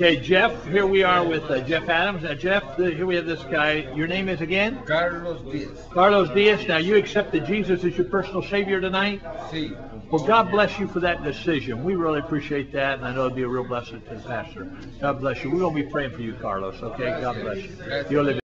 Okay, Jeff, here we are with uh, Jeff Adams. Now, Jeff, the, here we have this guy. Your name is again? Carlos Diaz. Carlos Diaz. Now, you accepted Jesus as your personal Savior tonight? Sí. Well, God bless you for that decision. We really appreciate that, and I know it'd be a real blessing to the pastor. God bless you. We're going to be praying for you, Carlos, okay? God bless you. You're live